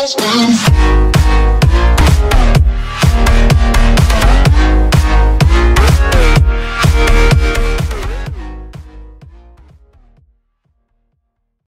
always wins.